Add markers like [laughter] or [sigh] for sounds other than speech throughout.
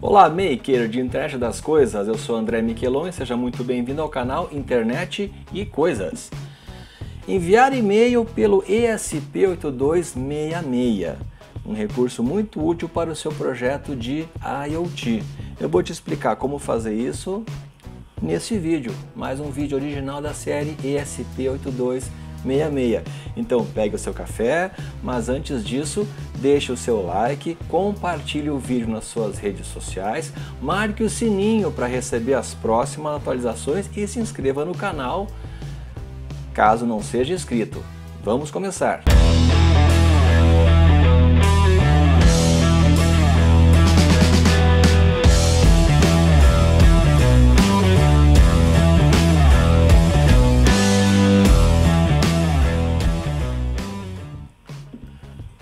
Olá, maker de internet das coisas, eu sou André Miquelon e seja muito bem-vindo ao canal Internet e Coisas. Enviar e-mail pelo ESP8266, um recurso muito útil para o seu projeto de IoT. Eu vou te explicar como fazer isso nesse vídeo, mais um vídeo original da série ESP8266. 66. Então pegue o seu café, mas antes disso, deixe o seu like, compartilhe o vídeo nas suas redes sociais, marque o sininho para receber as próximas atualizações e se inscreva no canal caso não seja inscrito. Vamos começar!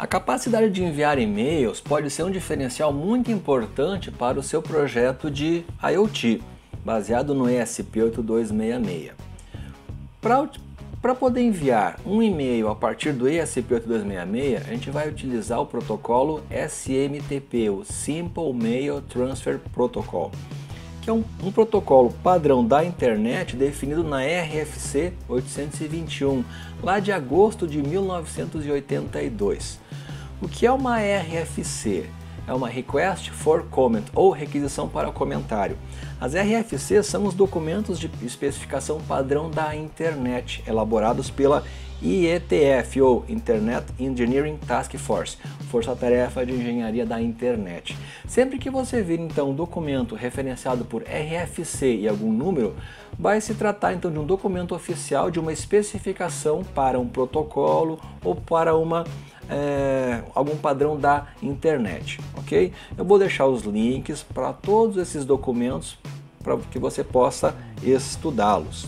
A capacidade de enviar e-mails pode ser um diferencial muito importante para o seu projeto de IoT, baseado no ESP8266. Para poder enviar um e-mail a partir do ESP8266, a gente vai utilizar o protocolo SMTP, o Simple Mail Transfer Protocol, que é um, um protocolo padrão da internet definido na RFC 821, lá de agosto de 1982. O que é uma RFC? É uma Request for Comment ou requisição para comentário. As RFC são os documentos de especificação padrão da internet, elaborados pela IETF ou Internet Engineering Task Force, Força Tarefa de Engenharia da Internet. Sempre que você vir então um documento referenciado por RFC e algum número, vai se tratar então de um documento oficial de uma especificação para um protocolo ou para uma é, algum padrão da internet, ok? Eu vou deixar os links para todos esses documentos para que você possa estudá-los.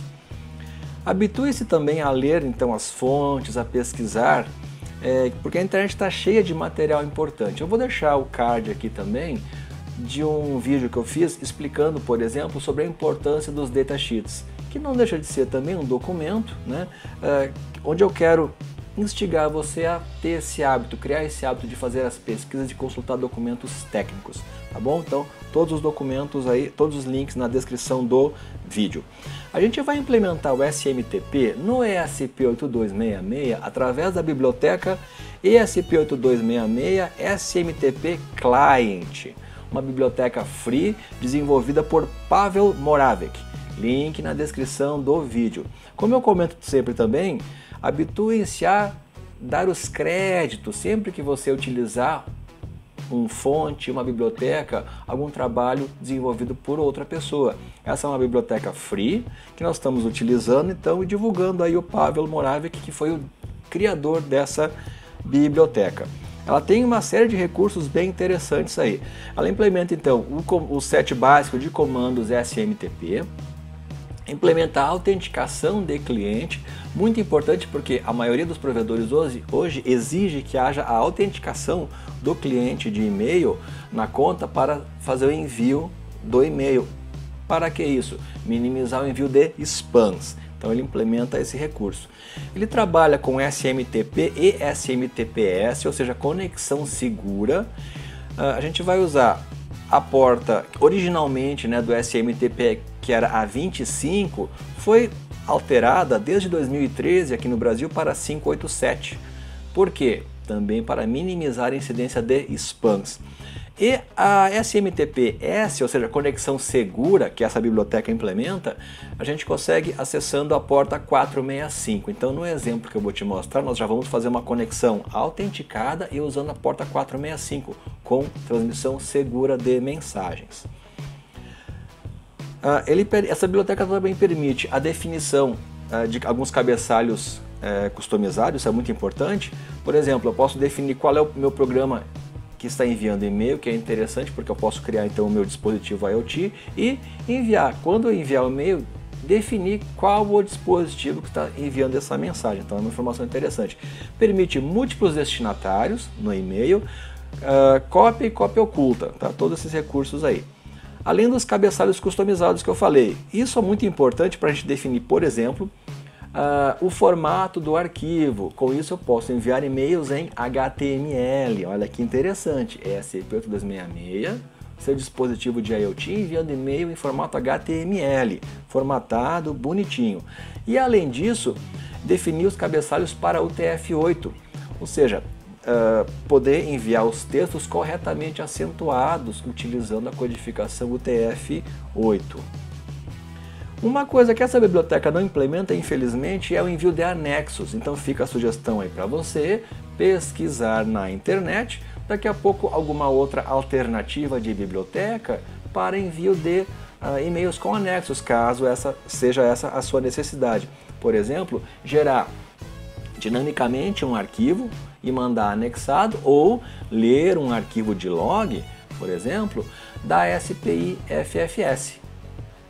Habitue-se também a ler então as fontes, a pesquisar, é, porque a internet está cheia de material importante. Eu vou deixar o card aqui também de um vídeo que eu fiz explicando, por exemplo, sobre a importância dos datasheets, que não deixa de ser também um documento, né, é, onde eu quero instigar você a ter esse hábito, criar esse hábito de fazer as pesquisas, de consultar documentos técnicos, tá bom? Então, todos os documentos aí, todos os links na descrição do vídeo. A gente vai implementar o SMTP no ESP8266 através da biblioteca ESP8266 SMTP Client, uma biblioteca free desenvolvida por Pavel Moravec. Link na descrição do vídeo. Como eu comento sempre também, Habituem-se a dar os créditos sempre que você utilizar um fonte, uma biblioteca, algum trabalho desenvolvido por outra pessoa. Essa é uma biblioteca free que nós estamos utilizando então e divulgando aí o Pavel Moravec, que foi o criador dessa biblioteca. Ela tem uma série de recursos bem interessantes aí. Ela implementa então o, o set básico de comandos SMTP, implementar a autenticação de cliente, muito importante porque a maioria dos provedores hoje, hoje exige que haja a autenticação do cliente de e-mail na conta para fazer o envio do e-mail. Para que isso? Minimizar o envio de spams. Então ele implementa esse recurso. Ele trabalha com SMTP e SMTPS, ou seja, conexão segura. Ah, a gente vai usar a porta originalmente né, do SMTP, que era a 25, foi alterada desde 2013 aqui no Brasil para 587. Por quê? Também para minimizar a incidência de spams. E a SMTP-S, ou seja, conexão segura, que essa biblioteca implementa, a gente consegue acessando a porta 465. Então, no exemplo que eu vou te mostrar, nós já vamos fazer uma conexão autenticada e usando a porta 465 com transmissão segura de mensagens. Uh, ele, essa biblioteca também permite a definição uh, de alguns cabeçalhos uh, customizados, isso é muito importante. Por exemplo, eu posso definir qual é o meu programa que está enviando e-mail, que é interessante porque eu posso criar então o meu dispositivo IoT e enviar. Quando eu enviar o e-mail, definir qual o dispositivo que está enviando essa mensagem. Então é uma informação interessante. Permite múltiplos destinatários no e-mail, uh, cópia e cópia oculta, tá? todos esses recursos aí. Além dos cabeçalhos customizados que eu falei. Isso é muito importante para a gente definir, por exemplo, uh, o formato do arquivo. Com isso eu posso enviar e-mails em HTML. Olha que interessante. ESP8266 seu dispositivo de IoT enviando e-mail em formato HTML, formatado, bonitinho. E além disso, definir os cabeçalhos para o TF8, ou seja, uh, poder enviar os textos corretamente acentuados utilizando a codificação UTF-8. Uma coisa que essa biblioteca não implementa, infelizmente, é o envio de anexos. Então fica a sugestão aí para você pesquisar na internet, daqui a pouco alguma outra alternativa de biblioteca para envio de uh, e-mails com anexos, caso essa seja essa a sua necessidade. Por exemplo, gerar dinamicamente um arquivo e mandar anexado ou ler um arquivo de log, por exemplo, da SPI FFS.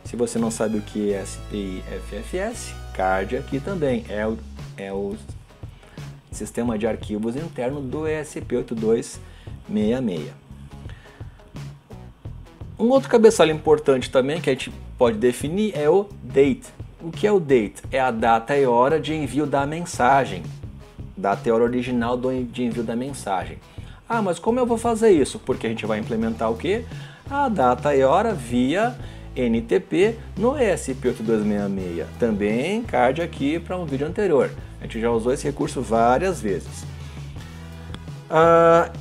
Se você não sabe o que é SPI FFS, CARD aqui também é o, é o sistema de arquivos interno do ESP8266. Um outro cabeçalho importante também que a gente pode definir é o date. O que é o date? É a data e hora de envio da mensagem, data e hora original do, de envio da mensagem. Ah, mas como eu vou fazer isso? Porque a gente vai implementar o que? A data e hora via NTP no ESP8266. Também card aqui para um vídeo anterior. A gente já usou esse recurso várias vezes. Ah,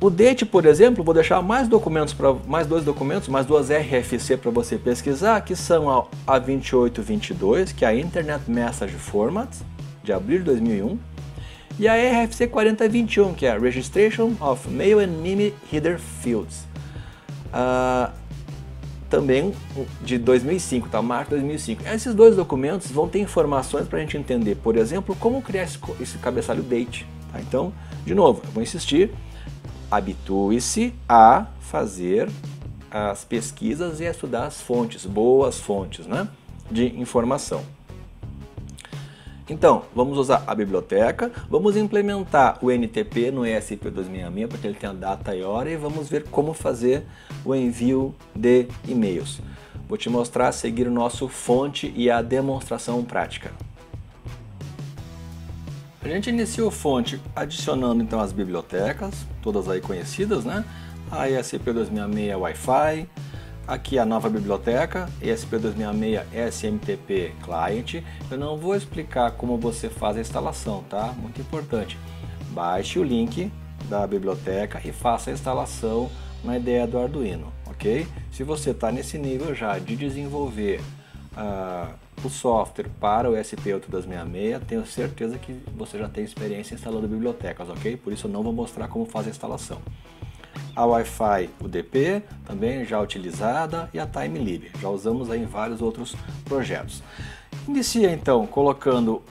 o date, por exemplo, vou deixar mais documentos para mais dois documentos, mais duas RFC para você pesquisar, que são a, a 2822, que é a Internet Message Format, de abril de 2001, e a RFC 4021, que é Registration of Mail and Meme Header Fields. Uh, também de 2005, tá? Março de 2005. Esses dois documentos vão ter informações para a gente entender, por exemplo, como criar esse, esse cabeçalho date. Tá? Então, de novo, eu vou insistir habitue-se a fazer as pesquisas e a estudar as fontes, boas fontes né, de informação. Então, vamos usar a biblioteca, vamos implementar o NTP no ESP266, porque ele tem a data e hora, e vamos ver como fazer o envio de e-mails. Vou te mostrar a seguir o nosso fonte e a demonstração prática. A gente inicia o fonte adicionando então as bibliotecas, todas aí conhecidas, né? A ESP266 Wi-Fi, aqui a nova biblioteca, ESP266 SMTP Client. Eu não vou explicar como você faz a instalação, tá? Muito importante. Baixe o link da biblioteca e faça a instalação na ideia do Arduino, ok? Se você está nesse nível já de desenvolver uh, o software para o SP8266, tenho certeza que você já tem experiência instalando bibliotecas, ok? Por isso eu não vou mostrar como fazer a instalação. A Wi-Fi UDP, também já utilizada, e a TimeLib, já usamos em vários outros projetos. Inicia então colocando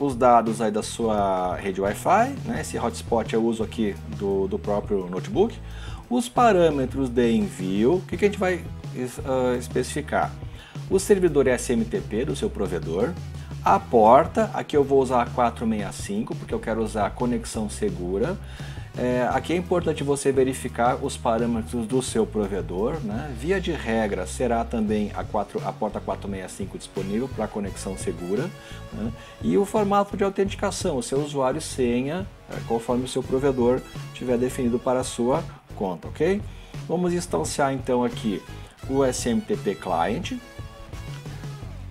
os dados aí da sua rede Wi-Fi, né? esse hotspot eu uso aqui do, do próprio notebook, os parâmetros de envio, o que, que a gente vai uh, especificar? o servidor SMTP do seu provedor, a porta, aqui eu vou usar a 465 porque eu quero usar a conexão segura. É, aqui é importante você verificar os parâmetros do seu provedor. Né? Via de regra, será também a, 4, a porta 465 disponível para conexão segura. Né? E o formato de autenticação, o seu usuário e senha, é, conforme o seu provedor tiver definido para a sua conta, ok? Vamos instanciar então aqui o SMTP Client.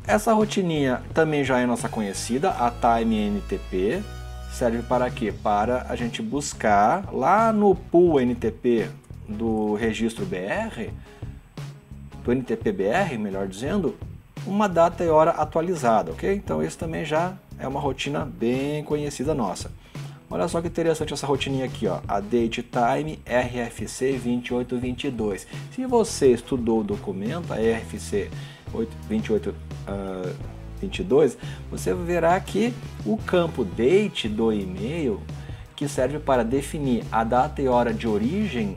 Essa rotininha também já é nossa conhecida, a Time NTP. Serve para quê? Para a gente buscar lá no pool NTP do registro BR, do NTP BR, melhor dizendo, uma data e hora atualizada, ok? Então isso também já é uma rotina bem conhecida nossa. Olha só que interessante essa rotininha aqui, ó, a Date Time RFC 2822. Se você estudou o documento, a RFC 28, uh, 22, você verá que o campo date do e-mail, que serve para definir a data e hora de origem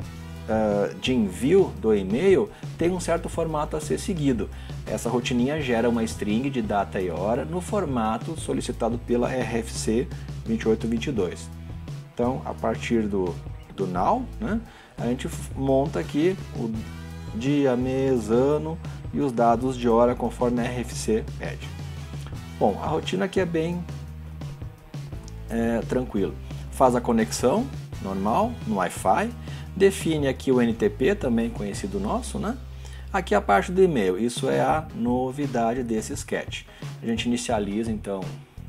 uh, de envio do e-mail, tem um certo formato a ser seguido. Essa rotininha gera uma string de data e hora no formato solicitado pela RFC 2822. Então, a partir do, do now, né, a gente monta aqui o dia, mês, ano, e os dados de hora conforme a RFC pede. Bom, a rotina aqui é bem é, tranquilo. Faz a conexão normal no Wi-Fi, define aqui o NTP, também conhecido nosso, né? Aqui a parte do e-mail, isso é a novidade desse sketch. A gente inicializa então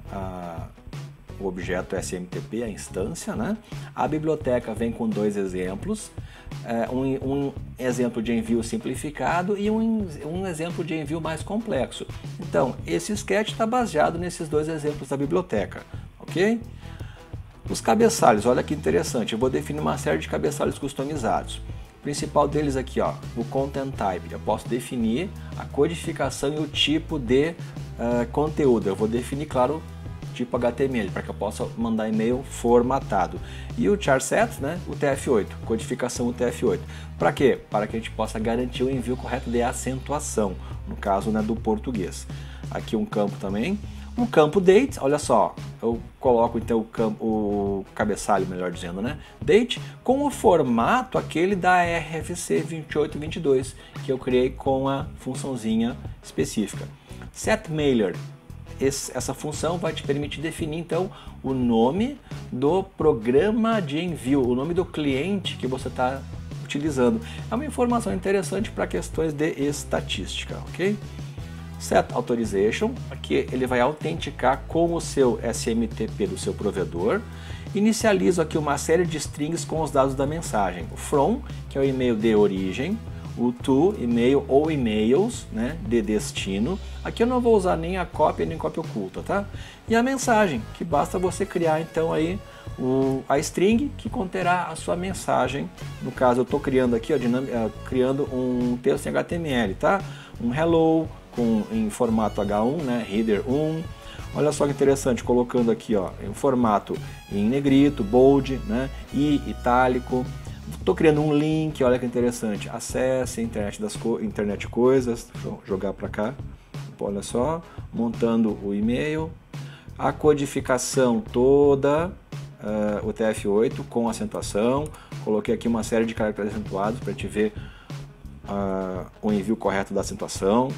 a, o objeto SMTP, a instância, né? A biblioteca vem com dois exemplos, um, um, exemplo de envio simplificado e um, um exemplo de envio mais complexo. Então, esse sketch está baseado nesses dois exemplos da biblioteca, ok? Os cabeçalhos, olha que interessante, eu vou definir uma série de cabeçalhos customizados. O principal deles aqui, ó, o Content Type. Eu posso definir a codificação e o tipo de uh, conteúdo. Eu vou definir, claro, tipo HTML, para que eu possa mandar e-mail formatado. E o charset, né, o TF8, codificação UTF-8. Para quê? Para que a gente possa garantir o envio correto de acentuação, no caso né, do português. Aqui um campo também. Um campo date, olha só, eu coloco então o, campo, o cabeçalho, melhor dizendo, né? Date com o formato aquele da RFC 2822 que eu criei com a funçãozinha específica. Set mailer, esse, essa função vai te permitir definir então o nome do programa de envio, o nome do cliente que você está utilizando. É uma informação interessante para questões de estatística, ok? Set Authorization, aqui ele vai autenticar com o seu SMTP do seu provedor. Inicializo aqui uma série de strings com os dados da mensagem. O from, que é o e-mail de origem, o to, e-mail ou e-mails né, de destino. Aqui eu não vou usar nem a cópia nem cópia oculta, tá? E a mensagem, que basta você criar então aí o, a string que conterá a sua mensagem. No caso eu estou criando aqui, ó, uh, criando um texto em HTML, tá? Um hello, com, em formato H1, né, header 1. Olha só que interessante, colocando aqui ó, em formato em negrito, bold, né, e itálico. Estou criando um link, olha que interessante. Acesse a internet das co internet coisas. Vou jogar para cá. Olha só, montando o e-mail, a codificação toda, uh, o TF8 com acentuação. Coloquei aqui uma série de caracteres acentuados para te ver uh, o envio correto da acentuação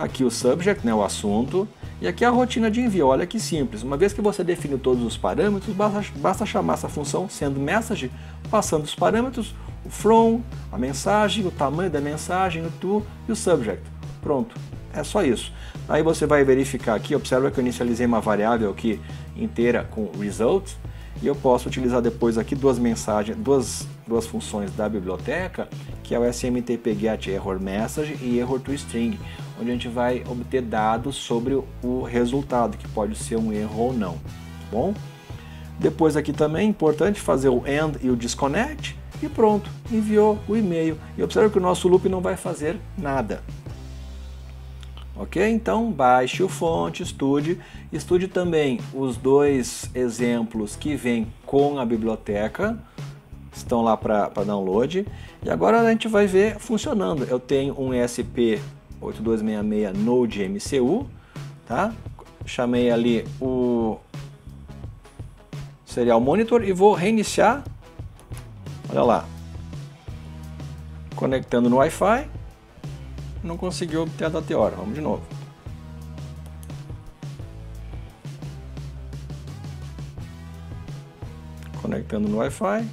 aqui o subject, né, o assunto, e aqui a rotina de envio. Olha que simples. Uma vez que você define todos os parâmetros, basta, basta chamar essa função sendo message, passando os parâmetros, o from, a mensagem, o tamanho da mensagem, o to e o subject. Pronto. É só isso. Aí você vai verificar aqui, observa que eu inicializei uma variável aqui inteira com results, e eu posso utilizar depois aqui duas mensagens, duas, duas funções da biblioteca, que é o SMTP get error message e error to string, onde a gente vai obter dados sobre o resultado, que pode ser um erro ou não. Tá bom? Depois aqui também é importante fazer o end e o disconnect e pronto, enviou o e-mail. E observe que o nosso loop não vai fazer nada. Ok? Então baixe o fonte, estude. Estude também os dois exemplos que vêm com a biblioteca, estão lá para download. E agora a gente vai ver funcionando. Eu tenho um ESP 8266 Node MCU, tá? Chamei ali o Serial Monitor e vou reiniciar. Olha lá. Conectando no Wi-Fi. Não conseguiu obter a data e hora. Vamos de novo. Conectando no Wi-Fi.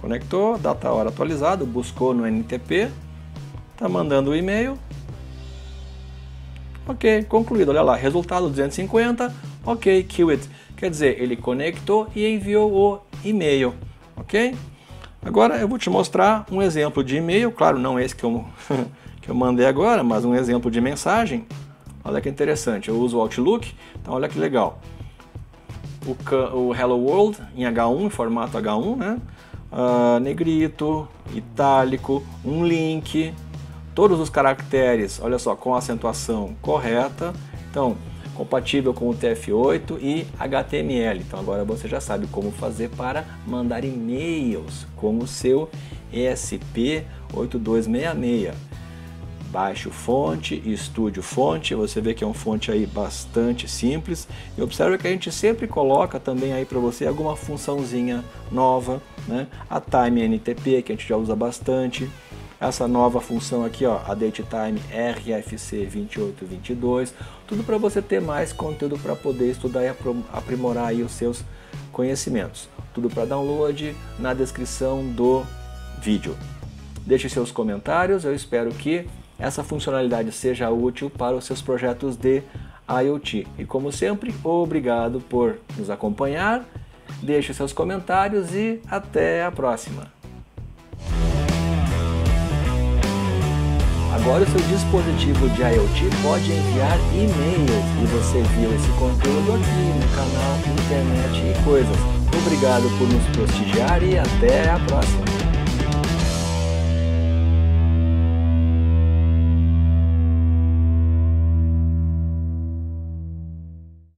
Conectou, data hora atualizado, buscou no NTP Está mandando o e-mail. Ok, concluído. Olha lá, resultado 250. Ok, kill it. Quer dizer, ele conectou e enviou o e-mail. Ok? Agora eu vou te mostrar um exemplo de e-mail. Claro, não esse que eu, [laughs] que eu mandei agora, mas um exemplo de mensagem. Olha que interessante. Eu uso o Outlook. Então, olha que legal. O, o Hello World em H1, em formato H1, né? Uh, negrito, itálico, um link, todos os caracteres, olha só, com acentuação correta. Então, compatível com o TF8 e HTML. Então agora você já sabe como fazer para mandar e-mails com o seu ESP8266. Baixe o fonte, estude o fonte, você vê que é um fonte aí bastante simples. E observe que a gente sempre coloca também aí para você alguma funçãozinha nova, né? A Time NTP que a gente já usa bastante, essa nova função aqui, ó, a DateTime RFC 2822, tudo para você ter mais conteúdo para poder estudar e aprimorar aí os seus conhecimentos. Tudo para download na descrição do vídeo. Deixe seus comentários, eu espero que essa funcionalidade seja útil para os seus projetos de IoT. E como sempre, obrigado por nos acompanhar, deixe seus comentários e até a próxima! Agora o seu dispositivo de IoT pode enviar e-mails e você viu esse conteúdo aqui no canal Internet e Coisas. Obrigado por nos prestigiar e até a próxima!